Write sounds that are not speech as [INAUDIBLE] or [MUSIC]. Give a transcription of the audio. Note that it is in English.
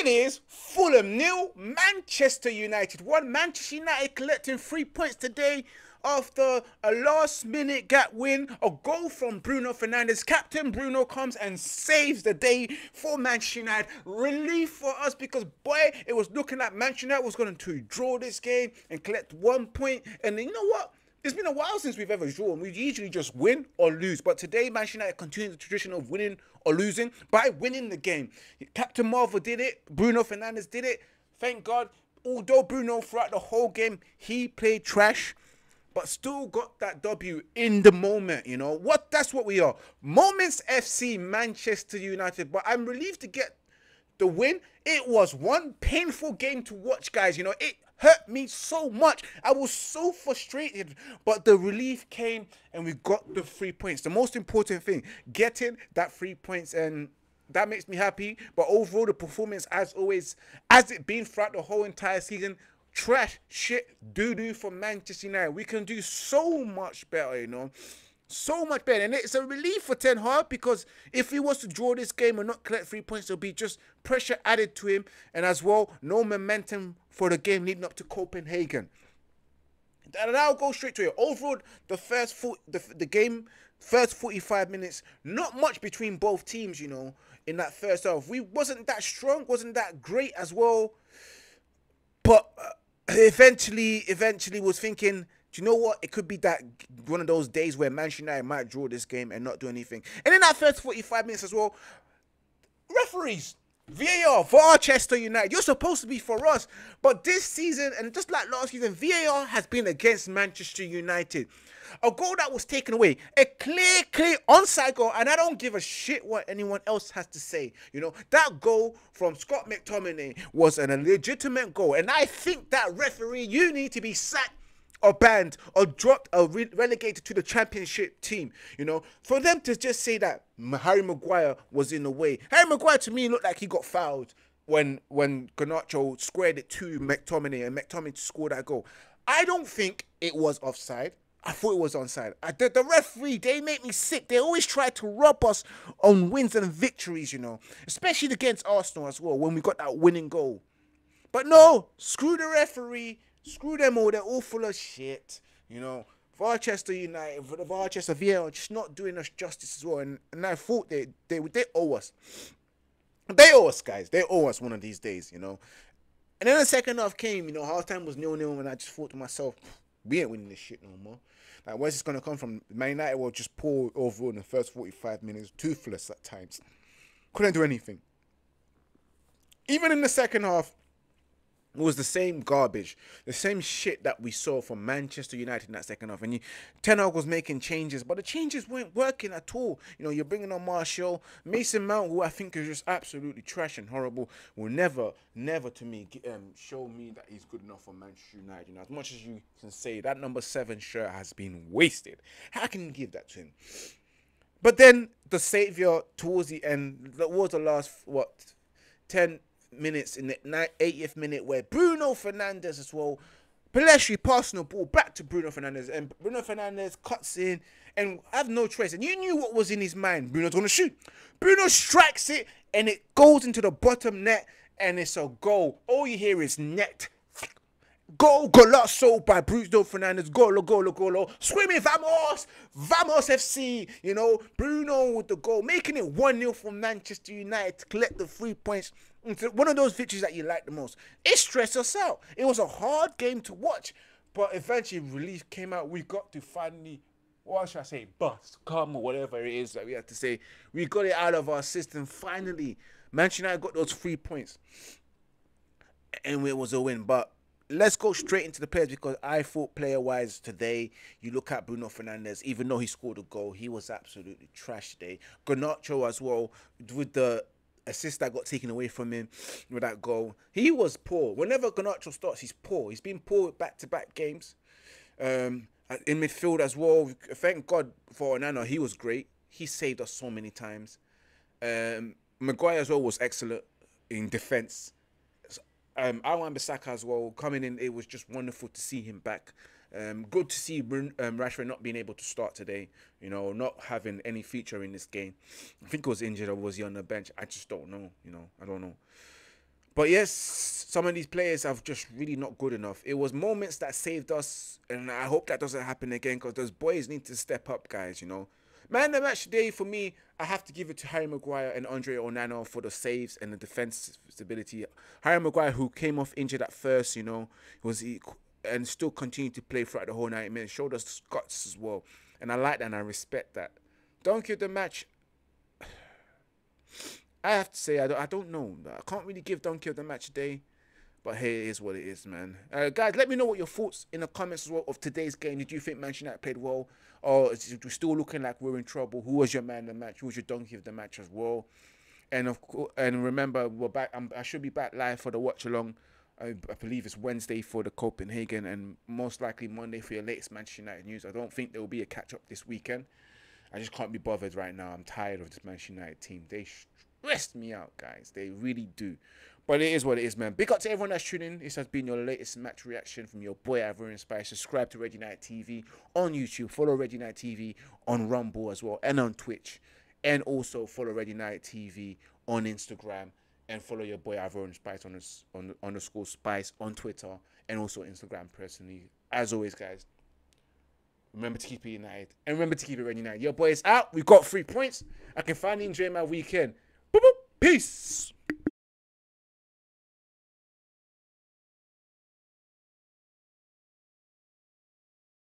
It is Fulham nil, Manchester United one. Manchester United collecting three points today after a last minute gap win, a goal from Bruno Fernandes. Captain Bruno comes and saves the day for Manchester United. Relief for us because, boy, it was looking like Manchester United was going to draw this game and collect one point. And you know what? It's been a while since we've ever drawn. We usually just win or lose. But today, Manchester United continued the tradition of winning or losing by winning the game. Captain Marvel did it. Bruno Fernandes did it. Thank God. Although Bruno, throughout the whole game, he played trash but still got that W in the moment, you know. What that's what we are. Moments FC Manchester United. But I'm relieved to get the win. It was one painful game to watch, guys. You know, it hurt me so much. I was so frustrated, but the relief came and we got the three points. The most important thing, getting that three points and that makes me happy. But overall, the performance, as always, as it been throughout the whole entire season, trash, shit, doo doo for Manchester United. We can do so much better, you know. So much better. And it's a relief for Ten Hag because if he was to draw this game and not collect three points, it'll be just pressure added to him. And as well, no momentum for the game leading up to Copenhagen. And I'll go straight to it. Overall, the first foot, the, the game, first 45 minutes, not much between both teams, you know, in that first half. We wasn't that strong, wasn't that great as well. But uh, eventually, eventually was thinking, do you know what? It could be that one of those days where Manchester United might draw this game and not do anything. And in that first 45 minutes as well, referees, VAR for Manchester United. You're supposed to be for us. But this season, and just like last season, VAR has been against Manchester United. A goal that was taken away. A clear, clear onside goal. And I don't give a shit what anyone else has to say. You know, that goal from Scott McTominay was an, a legitimate goal. And I think that referee, you need to be sacked or banned or dropped or re relegated to the championship team. You know, for them to just say that Harry Maguire was in the way. Harry Maguire to me looked like he got fouled when when Garnacho squared it to McTominay and McTominay scored that goal. I don't think it was offside. I thought it was onside. I, the, the referee, they make me sick. They always try to rob us on wins and victories, you know, especially against Arsenal as well when we got that winning goal. But no, screw the referee. Screw them all. They're all full of shit. You know, Manchester United, for the Manchester VAR just not doing us justice as well. And, and I thought they, they, they owe us. They owe us, guys. They owe us one of these days, you know. And then the second half came, you know, half time was nil nil, and I just thought to myself, we ain't winning this shit no more. Like, where's this gonna come from? Man United were just poor overall in the first 45 minutes, toothless at times. Couldn't do anything. Even in the second half, it was the same garbage, the same shit that we saw from Manchester United in that second half. And you, Ten Hag was making changes, but the changes weren't working at all. You know, you're bringing on Martial, Mason Mount, who I think is just absolutely trash and horrible, will never, never to me um, show me that he's good enough for Manchester United. You know, as much as you can say that number seven shirt has been wasted, how can you give that to him? But then the savior towards the end, towards the last what, ten minutes in the 80th minute where Bruno Fernandes as well. Pellistri passing the ball back to Bruno Fernandes, and Bruno Fernandes cuts in and have no choice. And you knew what was in his mind. Bruno's gonna shoot. Bruno strikes it, and it goes into the bottom net, and it's a goal. All you hear is net Goal golazo by Bruno Fernandes. Golo, golo, golo. Screaming, vamos! Vamos FC! You know, Bruno with the goal, making it 1 0 for Manchester United to collect the three points. one of those victories that you like the most. It stressed us out. It was a hard game to watch, but eventually relief came out. We got to finally what should I say, bust, come, or whatever it is that we have to say. We got it out of our system finally. Manchester United got those three points, and it was a win. But let's go straight into the players because I thought player wise today, you look at Bruno Fernandes, even though he scored a goal, he was absolutely trash today. Garnacho as well, with the assist that got taken away from him with that goal, he was poor. Whenever Garnacho starts, he's poor. He's been poor back to back games. Um, in midfield as well, thank God for Onana, he was great. He saved us so many times. Um, Maguire as well was excellent in defense um, Wan Bissaka as well coming in. It was just wonderful to see him back. Um, good to see um, Rashford not being able to start today. You know, not having any feature in this game. I think he was injured or was he on the bench? I just don't know. You know, I don't know. But yes, some of these players are just really not good enough. It was moments that saved us, and I hope that doesn't happen again because those boys need to step up, guys. You know, man, the match today for me, I have to give it to Harry Maguire and Andre Onana for the saves and the defense stability. Harry Maguire, who came off injured at first, you know, was he and still continued to play throughout the whole 90 minutes, showed us guts as well, and I like that and I respect that. Don't give the match. [SIGHS] I have to say I don't, I don't know. I can't really give Donkey of the match today. But here is what it is, man. Uh, guys, let me know what your thoughts in the comments as well of today's game. Did you think Manchester United played well? Or is it still looking like we're in trouble? Who was your man of the match? Who was your donkey of the match as well? And of course, and remember, we're back. I'm, i should be back live for the watch along. I, I, believe it's Wednesday for the Copenhagen, and most likely Monday for your latest Manchester United news. I don't think there will be a catch up this weekend. I just can't be bothered right now. I'm tired of this Manchester United team. They stressed me out, guys. They really do. But it is what it is, man. Big up to everyone that's tuning in. This has been your latest match reaction from your boy Ivorian Spice. Subscribe to Red United TV on YouTube. Follow Red United TV on Rumble as well and on Twitch. And also follow Red United TV on Instagram. And follow your boy Ivorian Spice on, on underscore Spice on Twitter and also Instagram personally. As always, guys, remember to keep it united. And remember to keep it Red United. Your boy is out. We got three points. I can finally enjoy my weekend. Boop, boop. Peace.